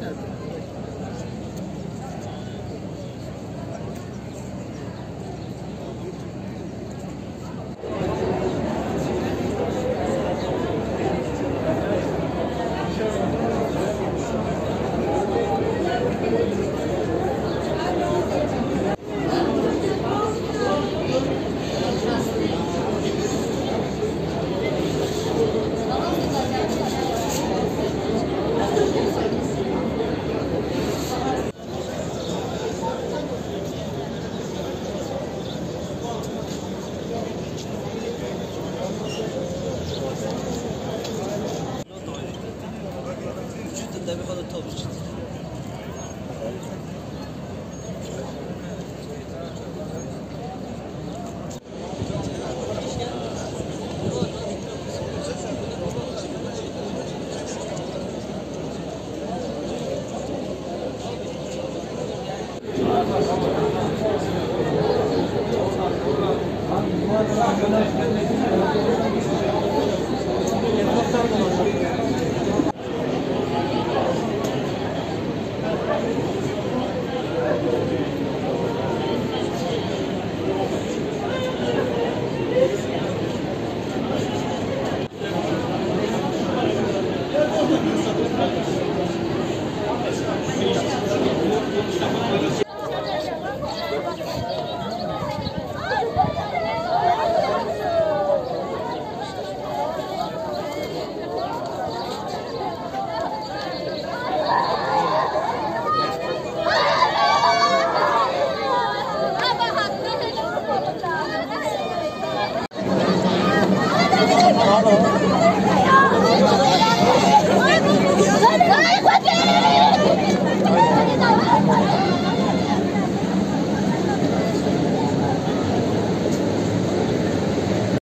nothing. demek o da top için. Gracias. Hello.